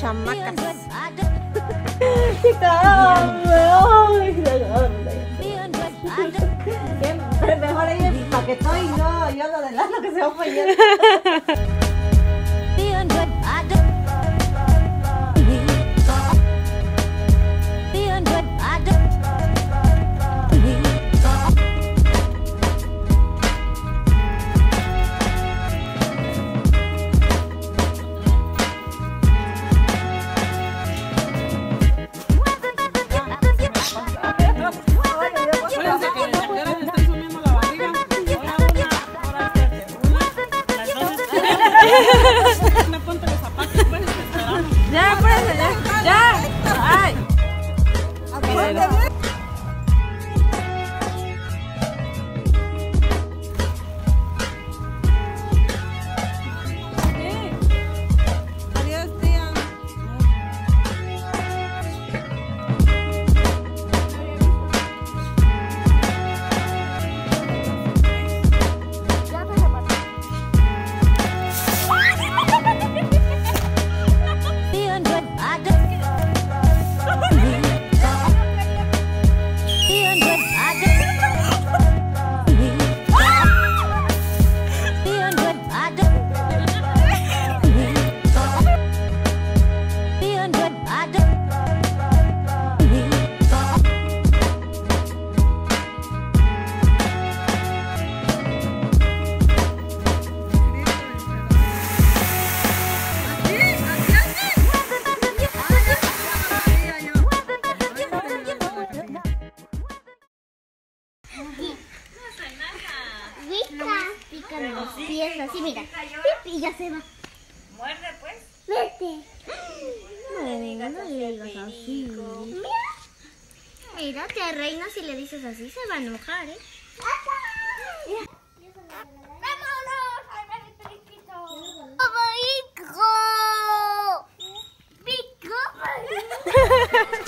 chamacas. te amo. Mejor ellos que estoy yo, yo lo de las que se va a fallar. Mira, te reina si le dices así, se va a enojar, ¿eh? ¡Vámonos! ¡Ay, me ¡Pico! ¡Pico! ¡Pico!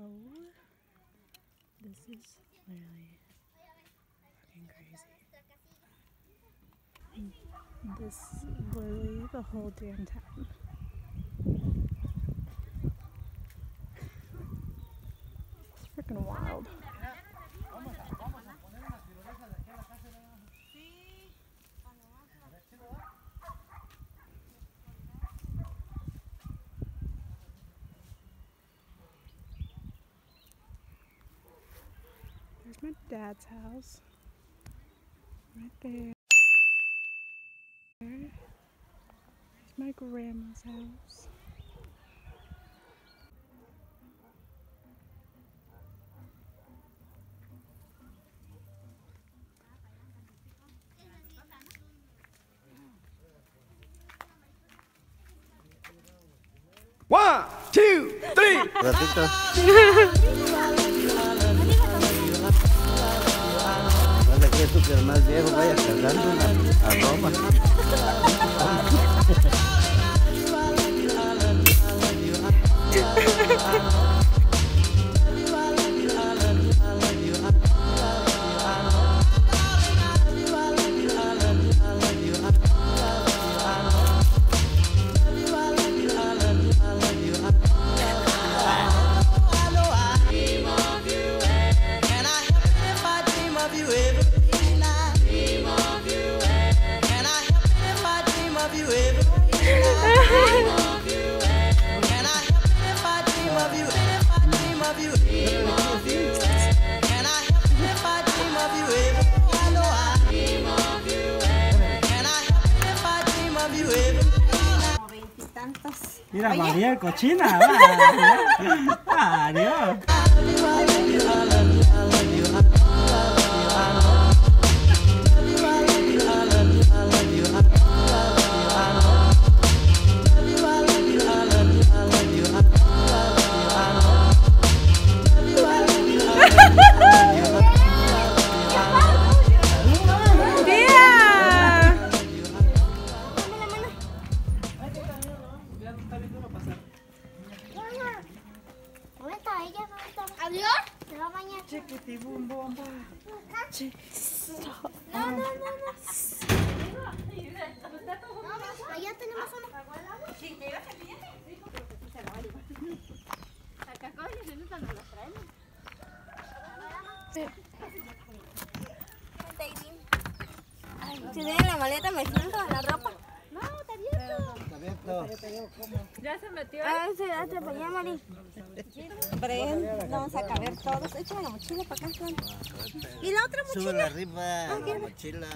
Oh, this is really fucking crazy. This is literally the whole damn town. There's my dad's house. Right there. There's my grandma's house. One, two, three. que súper más viejo, vaya cargando a, a Mira, María cochina. Adiós. maleta, me siento en la ropa. No, está abierto. Está abierto. Ya se metió. Ah, se da para allá, Mari. Bren, vamos a caber todos. Échame la mochila para acá, Juan. ¿Y la otra mochila? Súbela arriba, ah, la mochila.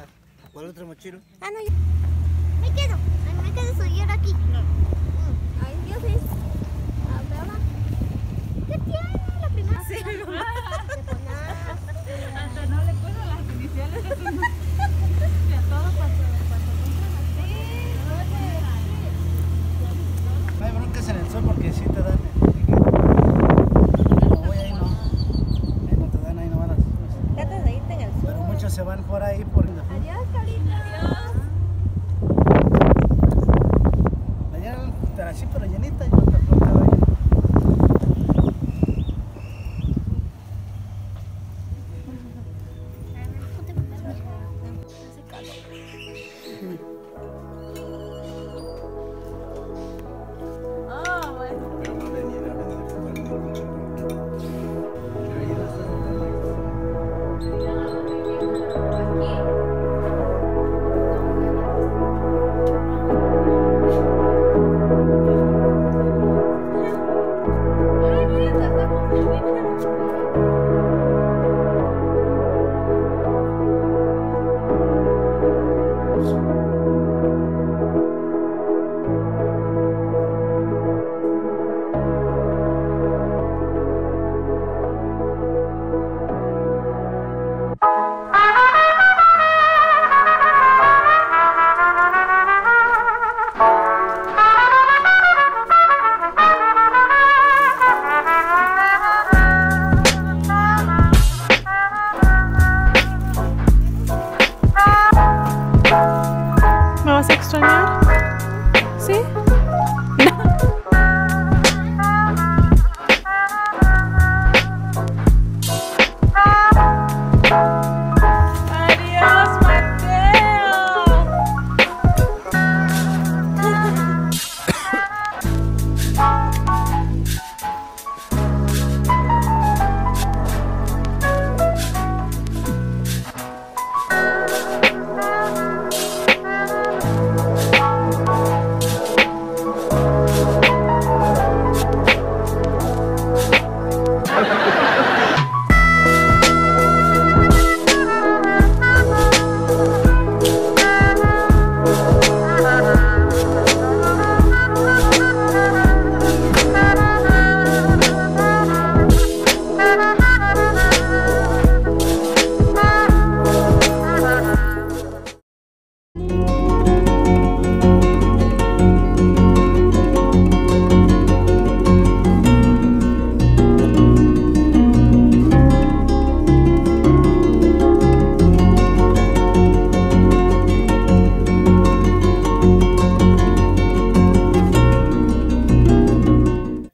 ¿Cuál otra mochila? Ah, no, yo... Me quedo. Me quedo subir aquí. No. Ay, Dios es. Ah, ¿Qué tiene la primera? Sí, no. Hasta no le puedo las iniciales. No hay broncas en el sol porque sí te dan.